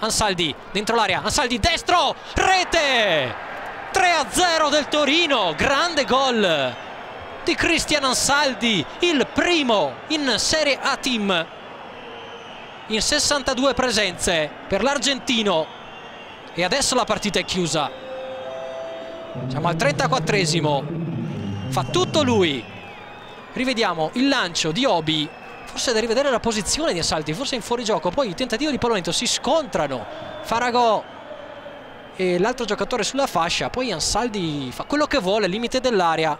Ansaldi dentro l'area, Ansaldi destro, rete! 3-0 del Torino, grande gol di Cristian Ansaldi, il primo in Serie A Team in 62 presenze per l'argentino e adesso la partita è chiusa. Siamo al 34esimo, fa tutto lui. Rivediamo il lancio di Obi forse da rivedere la posizione di Assalti, forse in fuorigioco, poi il tentativo di Palovento si scontrano, Faragò e l'altro giocatore sulla fascia, poi Ansaldi fa quello che vuole, limite dell'area,